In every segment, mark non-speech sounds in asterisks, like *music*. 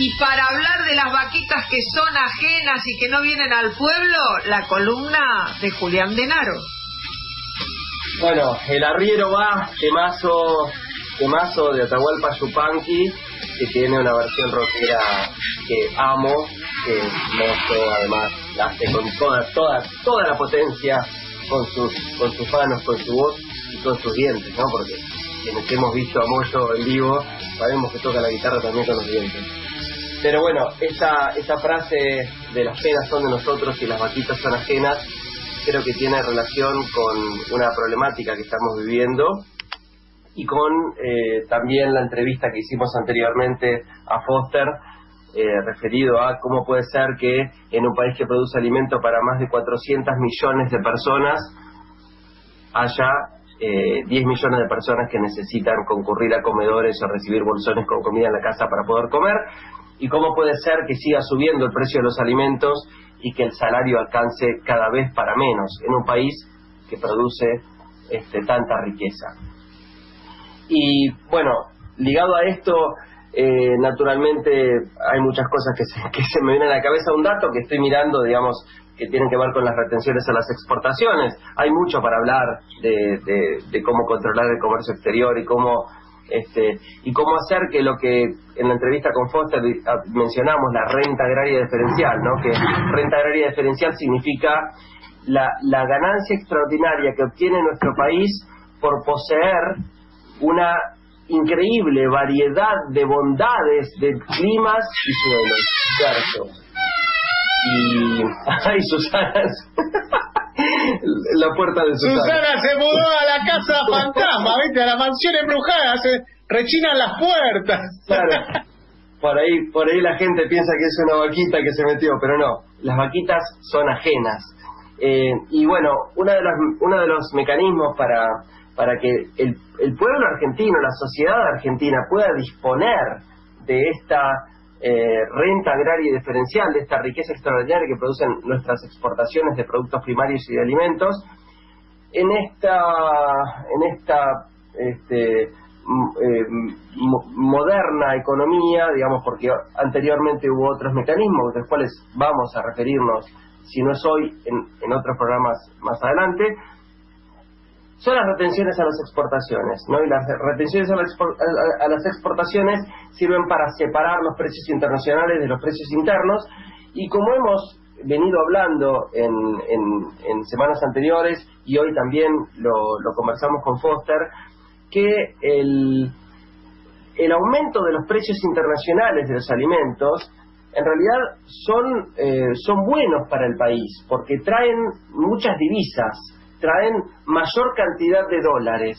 Y para hablar de las vaquitas que son ajenas y que no vienen al pueblo, la columna de Julián Denaro. Bueno, el arriero va, temazo, temazo de Atahualpa Yupanqui, que tiene una versión rockera que amo, que mostró además la hace con toda, toda, toda la potencia, con sus, con sus manos, con su voz y con sus dientes, ¿no? Porque quienes hemos visto a Moyo en vivo, sabemos que toca la guitarra también con los dientes. Pero bueno, esa, esa frase de las penas son de nosotros y las vaquitas son ajenas, creo que tiene relación con una problemática que estamos viviendo y con eh, también la entrevista que hicimos anteriormente a Foster eh, referido a cómo puede ser que en un país que produce alimento para más de 400 millones de personas haya eh, 10 millones de personas que necesitan concurrir a comedores o recibir bolsones con comida en la casa para poder comer y cómo puede ser que siga subiendo el precio de los alimentos y que el salario alcance cada vez para menos en un país que produce este, tanta riqueza. Y bueno, ligado a esto, eh, naturalmente hay muchas cosas que se, *laughs* que se me vienen a la cabeza. Un dato que estoy mirando, digamos, que tienen que ver con las retenciones a las exportaciones. Hay mucho para hablar de, de, cómo controlar el comercio exterior y cómo este, y cómo hacer que lo que en la entrevista con Foster mencionamos, la renta agraria diferencial, ¿no? que renta agraria diferencial significa la ganancia extraordinaria que obtiene nuestro país por poseer una increíble variedad de bondades de climas y suelos. Y. *laughs* ¡Ay, Susana! la puerta de Susana. Susana se mudó a la casa fantasma, ¿viste? A la mansión embrujada, se rechinan las puertas. Claro. Por ahí, por ahí la gente piensa que es una vaquita que se metió, pero no. Las vaquitas son ajenas. Eh, y bueno, uno de, los, uno de los mecanismos para, para que el, pueblo argentino, la sociedad argentina pueda disponer de esta eh, renta agraria y diferencial, de esta riqueza extraordinaria que producen nuestras exportaciones de productos primarios y de alimentos, en esta, en esta este, eh, moderna economía, digamos, porque anteriormente hubo otros mecanismos, de los cuales vamos a referirnos, si no es hoy, en otros programas más adelante, son las retenciones a las exportaciones, ¿no? Y las retenciones a, la a, las exportaciones sirven para separar los precios internacionales de los precios internos y como hemos venido hablando en, en, en semanas anteriores y hoy también lo, lo, conversamos con Foster, que el, el aumento de los precios internacionales de los alimentos en realidad son, eh, son buenos para el país porque traen muchas divisas traen mayor cantidad de dólares.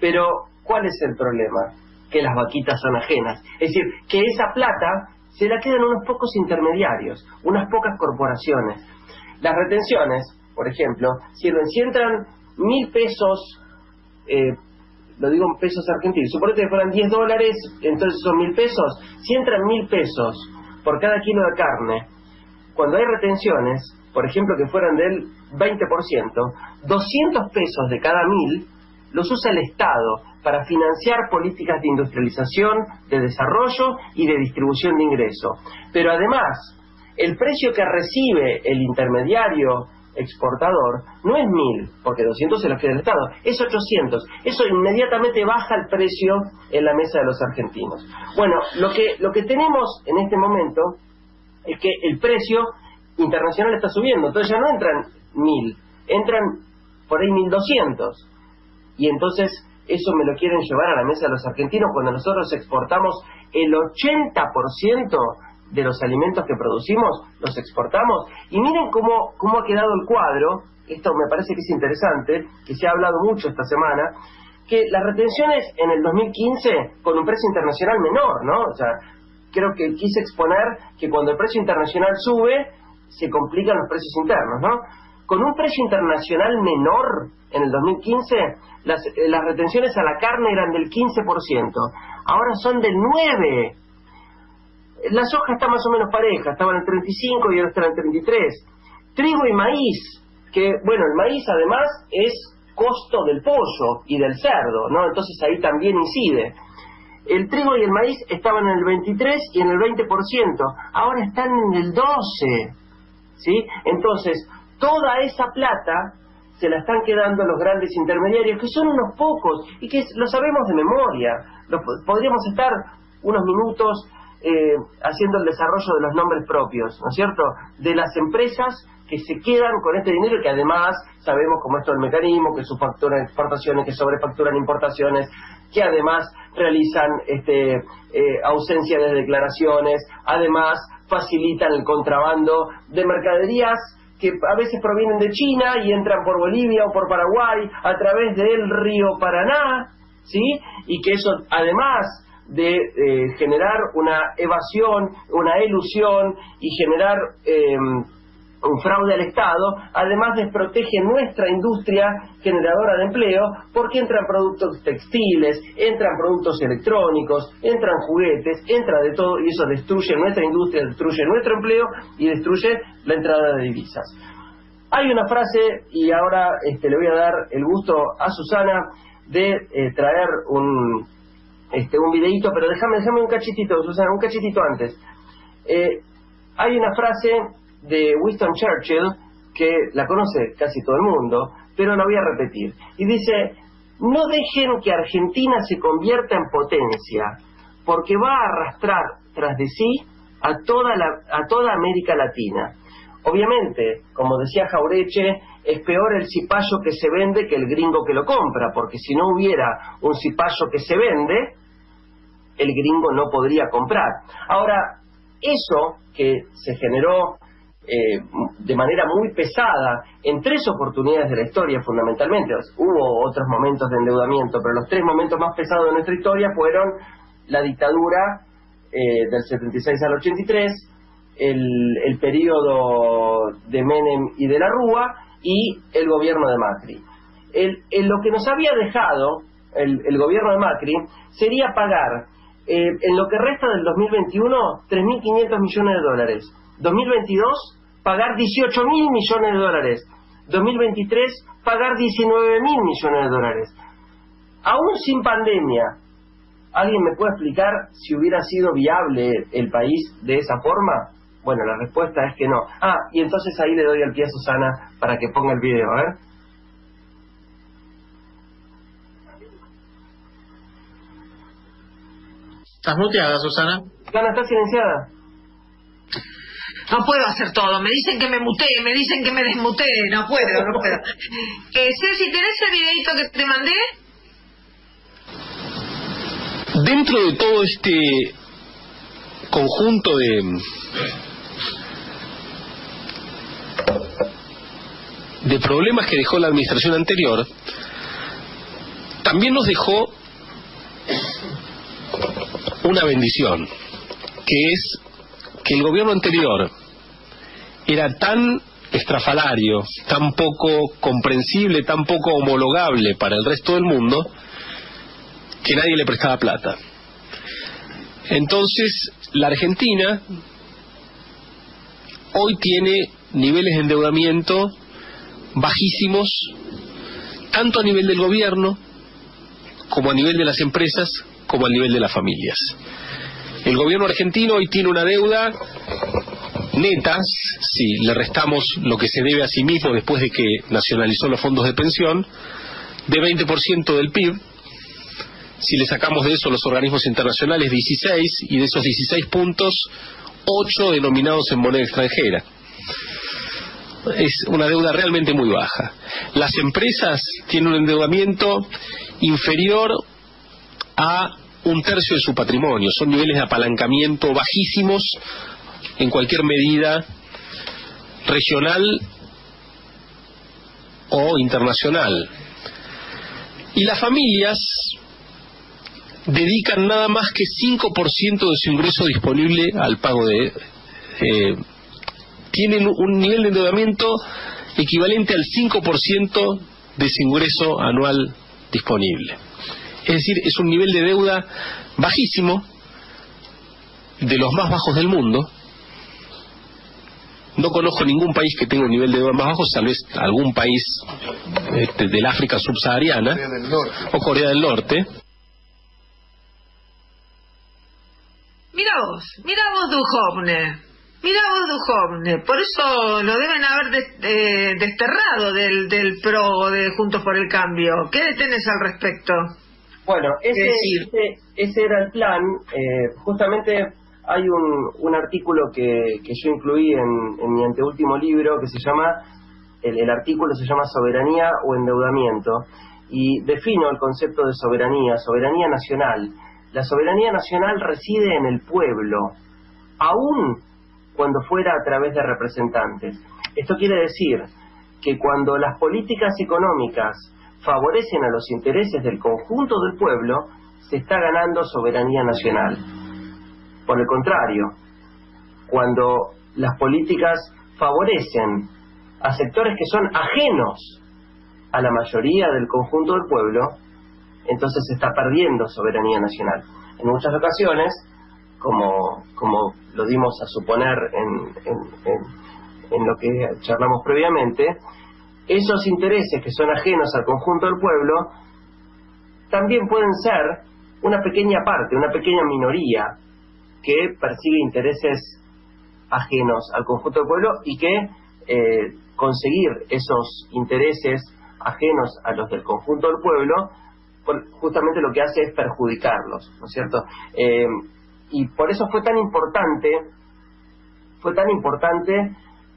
Pero, ¿cuál es el problema? Que las vaquitas son ajenas. Es decir, que esa plata se la quedan unos pocos intermediarios, unas pocas corporaciones. Las retenciones, por ejemplo, sirven, si entran mil pesos, eh, lo digo en pesos argentinos, suponete que fueran 10 dólares, entonces son mil pesos. Si entran mil pesos por cada kilo de carne, cuando hay retenciones, por ejemplo, que fueran del 20%, 200 pesos de cada mil los usa el Estado para financiar políticas de industrialización, de desarrollo y de distribución de ingresos. Pero además, el precio que recibe el intermediario exportador no es mil, porque 200 se los queda el Estado, es 800. Eso inmediatamente baja el precio en la mesa de los argentinos. Bueno, lo que, lo que tenemos en este momento es que el precio internacional está subiendo, entonces ya no entran mil, entran por ahí mil doscientos. Y entonces eso me lo quieren llevar a la mesa de los argentinos cuando nosotros exportamos el 80% de los alimentos que producimos, los exportamos. Y miren cómo, cómo ha quedado el cuadro, esto me parece que es interesante, que se ha hablado mucho esta semana, que las retenciones en el 2015 con un precio internacional menor, ¿no? O sea, creo que quise exponer que cuando el precio internacional sube, se complican los precios internos, ¿no? Con un precio internacional menor en el 2015, las, eh, las retenciones a la carne eran del 15%, ahora son del 9%. La soja está más o menos pareja, estaba en el 35 y ahora está en el 33. Trigo y maíz, que bueno, el maíz además es costo del pollo y del cerdo, ¿no? Entonces ahí también incide. El trigo y el maíz estaban en el 23 y en el 20%, ahora están en el 12, ¿sí? Entonces, toda esa plata se la están quedando los grandes intermediarios, que son unos pocos y que lo sabemos de memoria. podríamos estar unos minutos eh, haciendo el desarrollo de los nombres propios, ¿no es cierto? De las empresas que se quedan con este dinero y que además sabemos cómo es todo el mecanismo, que subfacturan exportaciones, que sobrefacturan importaciones, que además realizan este, eh, ausencia de declaraciones, además facilitan el contrabando de mercaderías que a veces provienen de China y entran por Bolivia o por Paraguay a través del río Paraná, ¿sí? Y que eso además de eh, generar una evasión, una ilusión y generar eh, un fraude al Estado, además desprotege nuestra industria generadora de empleo porque entran productos textiles, entran productos electrónicos, entran juguetes, entra de todo y eso destruye nuestra industria, destruye nuestro empleo y destruye la entrada de divisas. Hay una frase, y ahora este, le voy a dar el gusto a Susana de eh, traer un, este, un videito, pero déjame, déjame un cachitito, Susana, un cachitito antes. Eh, hay una frase de Winston Churchill, que la conoce casi todo el mundo, pero la voy a repetir. Y dice, no dejen que Argentina se convierta en potencia, porque va a arrastrar tras de sí a toda, la, a toda América Latina. Obviamente, como decía Jaureche, es peor el cipallo que se vende que el gringo que lo compra, porque si no hubiera un cipallo que se vende, el gringo no podría comprar. Ahora, eso que se generó eh, de manera muy pesada en tres oportunidades de la historia fundamentalmente. Hubo otros momentos de endeudamiento, pero los tres momentos más pesados de nuestra historia fueron la dictadura eh, del 76 al 83, el, el periodo de Menem y de la Rúa y el gobierno de Macri. El, lo que nos había dejado el, el gobierno de Macri sería pagar eh, en lo que resta del 2021 3.500 millones de dólares. 2022 pagar 18 mil millones de dólares. 2023, pagar 19 mil millones de dólares. Aún sin pandemia, ¿alguien me puede explicar si hubiera sido viable el país de esa forma? Bueno, la respuesta es que no. Ah, y entonces ahí le doy al pie a Susana para que ponga el video, a ver. ¿Estás muteada, Susana? Susana, ¿estás silenciada? No puedo hacer todo. Me dicen que me mutee, me dicen que me desmutee. No puedo, no puedo. Eh, Ceci, ¿tenés el videito que te mandé? Dentro de todo este conjunto de de problemas que dejó la administración anterior, también nos dejó una bendición, que es que el gobierno anterior era tan estrafalario, tan poco comprensible, tan poco homologable para el resto del mundo, que nadie le prestaba plata. Entonces, la Argentina hoy tiene niveles de endeudamiento bajísimos, tanto a nivel del gobierno, como a nivel de las empresas, como a nivel de las familias. El gobierno argentino hoy tiene una deuda neta, si le restamos lo que se debe a sí mismo después de que nacionalizó los fondos de pensión, de 20% del PIB. Si le sacamos de eso los organismos internacionales, 16, y de esos 16 puntos, 8 denominados en moneda extranjera. Es una deuda realmente muy baja. Las empresas tienen un endeudamiento inferior a un tercio de su patrimonio. Son niveles de apalancamiento bajísimos en cualquier medida regional o internacional. Y las familias dedican nada más que 5% de su ingreso disponible al pago de... Eh, tienen un nivel de endeudamiento equivalente al 5% de su ingreso anual disponible. Es decir, es un nivel de deuda bajísimo, de los más bajos del mundo, No conozco ningún país que tenga un nivel de deuda más bajo, tal vez algún país este, del África subsahariana o Corea del Norte. Mira vos, mira vos Duhovne, mira vos Duhovne, por eso lo deben haber eh, desterrado del, del PRO de Juntos por el Cambio. ¿Qué tenés al respecto? Bueno, ese, ese, era el plan. Eh, justamente hay un, artículo que, yo incluí en, mi anteúltimo libro que se llama, el, el artículo se llama Soberanía o Endeudamiento y defino el concepto de soberanía, soberanía nacional. La soberanía nacional reside en el pueblo, aun cuando fuera a través de representantes. Esto quiere decir que cuando las políticas económicas favorecen a los intereses del conjunto del pueblo, se está ganando soberanía nacional. Por el contrario, cuando las políticas favorecen a sectores que son ajenos a la mayoría del conjunto del pueblo, entonces se está perdiendo soberanía nacional. En muchas ocasiones, como, como lo dimos a suponer en, en, en lo que charlamos previamente, esos intereses que son ajenos al conjunto del pueblo también pueden ser una pequeña parte, una pequeña minoría que persigue intereses ajenos al conjunto del pueblo y que eh, conseguir esos intereses ajenos a los del conjunto del pueblo justamente lo que hace es perjudicarlos, ¿no es cierto? Eh, y por eso fue tan importante, fue tan importante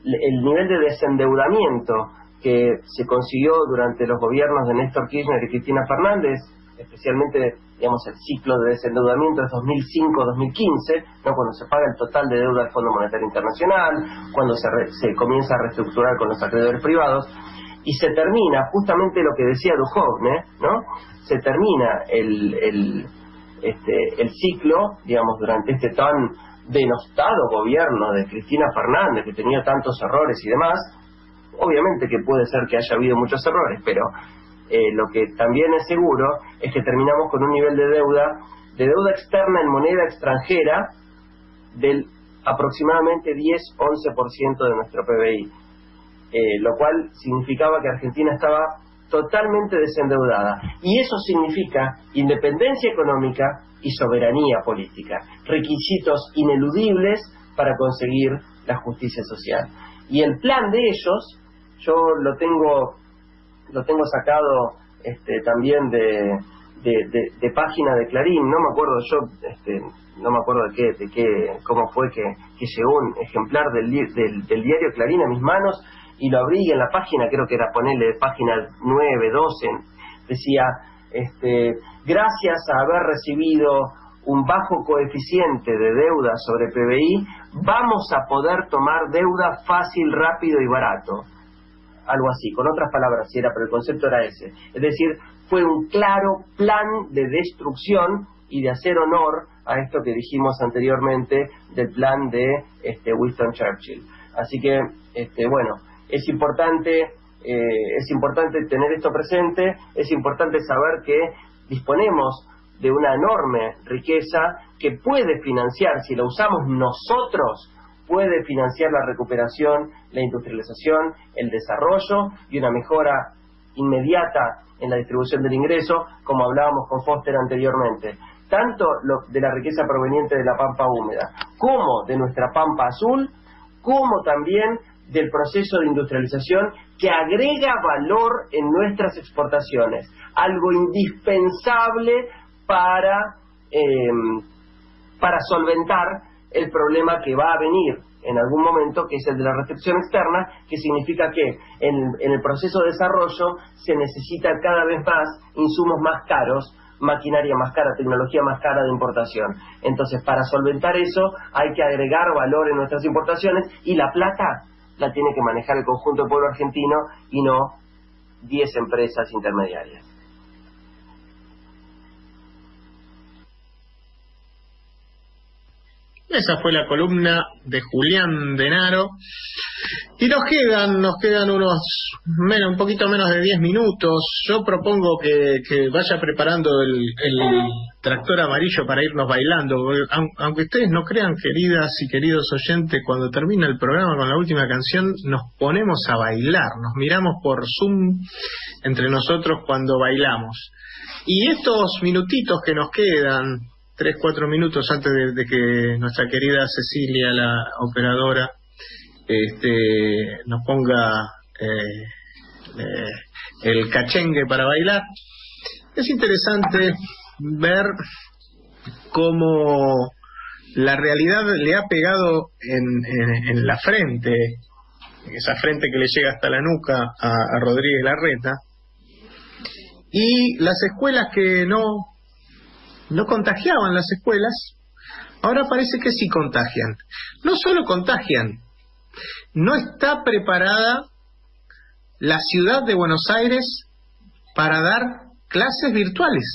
el nivel de desendeudamiento que se consiguió durante los gobiernos de Néstor Kirchner y Cristina Fernández, especialmente digamos el ciclo de desendeudamiento es 2005-2015, ¿no? cuando se paga el total de deuda del Fondo Monetario Internacional, cuando se, se comienza a reestructurar con los acreedores privados, y se termina justamente lo que decía Duhovne, ¿no? Se termina el, el, este, el ciclo, digamos, durante este tan denostado gobierno de Cristina Fernández, que tenía tantos errores y demás, obviamente que puede ser que haya habido muchos errores, pero eh, lo que también es seguro es que terminamos con un nivel de deuda, de deuda externa en moneda extranjera del aproximadamente 10-11% de nuestro PBI, eh, lo cual significaba que Argentina estaba totalmente desendeudada. Y eso significa independencia económica y soberanía política, requisitos ineludibles para conseguir la justicia social. Y el plan de ellos yo lo tengo lo tengo sacado este, también de, de, página de Clarín, no me acuerdo yo, este, no me acuerdo de qué, de qué, cómo fue que, que llegó un ejemplar del, del, diario Clarín a mis manos y lo abrí en la página, creo que era ponerle página 9, 12, decía, este, gracias a haber recibido un bajo coeficiente de deuda sobre PBI, vamos a poder tomar deuda fácil, rápido y barato algo así, con otras palabras, si era, pero el concepto era ese. Es decir, fue un claro plan de destrucción y de hacer honor a esto que dijimos anteriormente del plan de este, Winston Churchill. Así que, este, bueno, es importante, eh, es importante tener esto presente, es importante saber que disponemos de una enorme riqueza que puede financiar, si la usamos nosotros, puede financiar la recuperación, la industrialización, el desarrollo y una mejora inmediata en la distribución del ingreso, como hablábamos con Foster anteriormente. Tanto de la riqueza proveniente de la pampa húmeda, como de nuestra pampa azul, como también del proceso de industrialización que agrega valor en nuestras exportaciones, algo indispensable para, eh, para solventar el problema que va a venir en algún momento, que es el de la recepción externa, que significa que en, en, el proceso de desarrollo se necesita cada vez más insumos más caros, maquinaria más cara, tecnología más cara de importación. Entonces, para solventar eso hay que agregar valor en nuestras importaciones y la plata la tiene que manejar el conjunto del pueblo argentino y no 10 empresas intermediarias. Esa fue la columna de Julián Denaro. Y nos quedan, nos quedan unos menos, un poquito menos de 10 minutos. Yo propongo que, vaya preparando el, tractor amarillo para irnos bailando. Aunque ustedes no crean, queridas y queridos oyentes, cuando termina el programa con la última canción, nos ponemos a bailar. Nos miramos por Zoom entre nosotros cuando bailamos. Y estos minutitos que nos quedan, tres, cuatro minutos antes de, que nuestra querida Cecilia, la operadora, este, nos ponga eh, eh, el cachengue para bailar. Es interesante ver cómo la realidad le ha pegado en, la frente, esa frente que le llega hasta la nuca a, a Rodríguez Larreta, y las escuelas que no no contagiaban las escuelas, ahora parece que sí contagian. No solo contagian, no está preparada la ciudad de Buenos Aires para dar clases virtuales.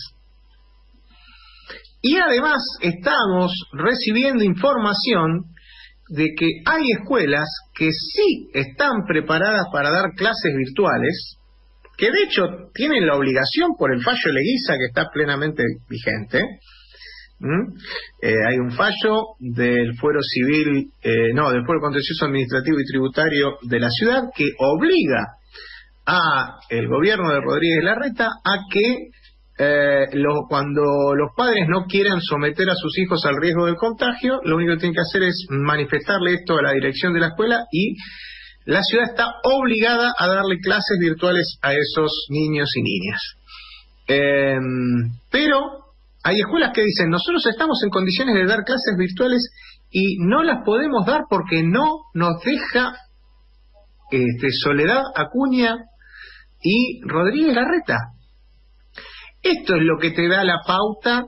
Y además estamos recibiendo información de que hay escuelas que sí están preparadas para dar clases virtuales, que de hecho tienen la obligación por el fallo Leguiza que está plenamente vigente. Eh, hay un fallo del fuero civil, eh, no, del fuero contencioso administrativo y tributario de la ciudad que obliga a el gobierno de Rodríguez Larreta a que eh, cuando los padres no quieran someter a sus hijos al riesgo del contagio, lo único que tienen que hacer es manifestarle esto a la dirección de la escuela y la ciudad está obligada a darle clases virtuales a esos niños y niñas. Em, pero hay escuelas que dicen, nosotros estamos en condiciones de dar clases virtuales y no las podemos dar porque no nos deja este, Soledad Acuña y Rodríguez Larreta. Esto es lo que te da la pauta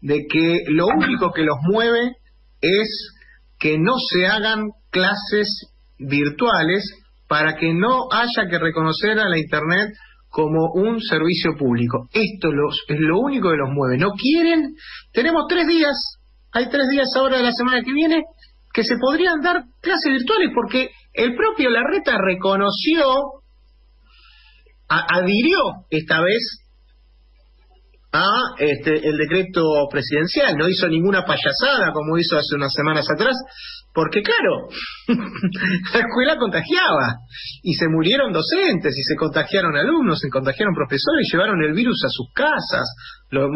de que lo único que los mueve es que no se hagan clases virtuales para que no haya que reconocer a la Internet como un servicio público. Esto es lo único que los mueve. No quieren, tenemos tres días, hay tres días ahora de la semana que viene, que se podrían dar clases virtuales porque el propio Larreta reconoció, adhirió esta vez a este, el decreto presidencial, no hizo ninguna payasada como hizo hace unas semanas atrás, porque claro, *laughs* la escuela contagiaba. Y se murieron docentes y se contagiaron alumnos, se contagiaron profesores llevaron el virus a sus casas, lo,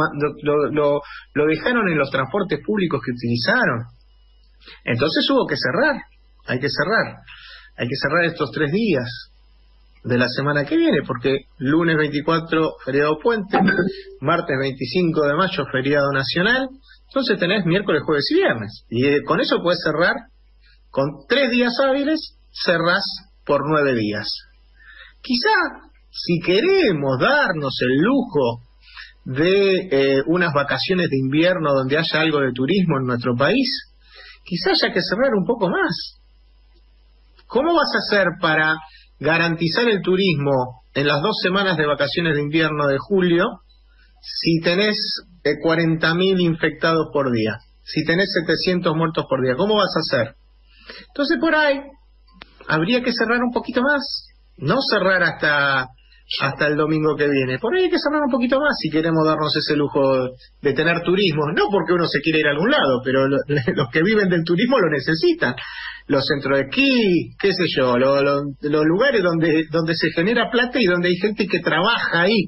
lo, lo, dejaron en los transportes públicos que utilizaron. Entonces hubo que cerrar, hay que cerrar, hay que cerrar estos tres días de la semana que viene, porque lunes 24 feriado puente, martes 25 de mayo feriado nacional, entonces tenés miércoles, jueves y viernes. Y eh, con eso puedes cerrar, con tres días hábiles, cerrás por nueve días. Quizá, si queremos darnos el lujo de eh, unas vacaciones de invierno donde haya algo de turismo en nuestro país, quizá haya que cerrar un poco más. ¿Cómo vas a hacer para garantizar el turismo en las dos semanas de vacaciones de invierno de julio si tenés 40.000 infectados por día, si tenés 700 muertos por día, ¿cómo vas a hacer? Entonces por ahí habría que cerrar un poquito más, no cerrar hasta hasta el domingo que viene. Por ahí hay que cerrar un poquito más si queremos darnos ese lujo de tener turismo, no porque uno se quiere ir a algún lado, pero *laughs* los que viven del turismo lo necesitan. Los centros de esquí, qué sé yo, los lugares donde donde se genera plata y donde hay gente que trabaja ahí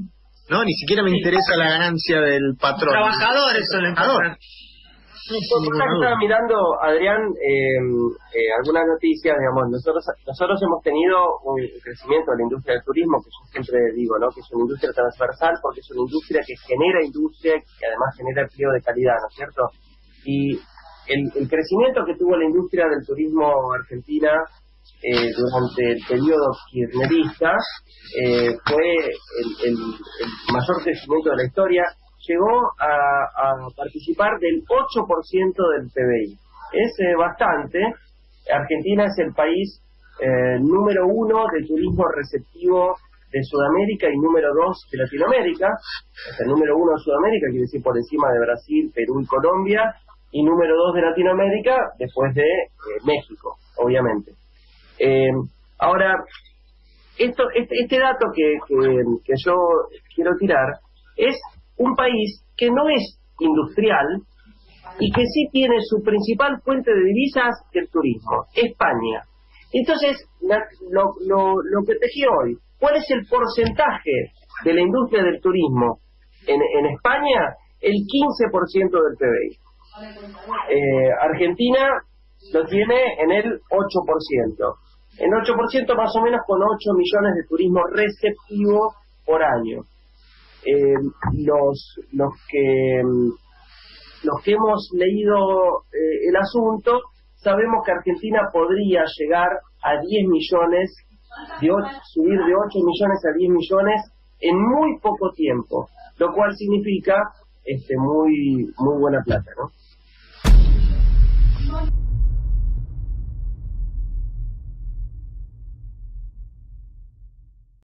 ¿no? Ni siquiera me interesa la ganancia del patrón. Trabajadores son trabajadores. estaba mirando, Adrián, eh, eh, algunas noticias, digamos, nosotros nosotros hemos tenido un crecimiento de la industria del turismo, que yo siempre digo, ¿no? Que es una industria transversal porque es una industria que genera industria y que además genera empleo de calidad, ¿no es cierto? Y el, el crecimiento que tuvo la industria del turismo argentina eh, durante el periodo kirchnerista eh, fue el, mayor crecimiento de la historia, llegó a, participar del 8% del PBI. Es eh, bastante. Argentina es el país número uno de turismo receptivo de Sudamérica y número dos de Latinoamérica. el número uno de Sudamérica quiere decir por encima de Brasil, Perú y Colombia, y número dos de Latinoamérica después de eh, México, obviamente. Eh, ahora, esto, este, este dato que, que, yo quiero tirar es un país que no es industrial y que sí tiene su principal fuente de divisas el turismo, España. Entonces, lo, lo, lo que tejí hoy, ¿cuál es el porcentaje de la industria del turismo en, en España? El 15% del PBI. Eh, Argentina lo tiene en el 8%. En 8% más o menos con 8 millones de turismo receptivo por año. Eh, los, los, que, los que hemos leído eh, el asunto sabemos que Argentina podría llegar a 10 millones, subir de 8 millones a 10 millones en muy poco tiempo, lo cual significa este muy muy buena plata, ¿no?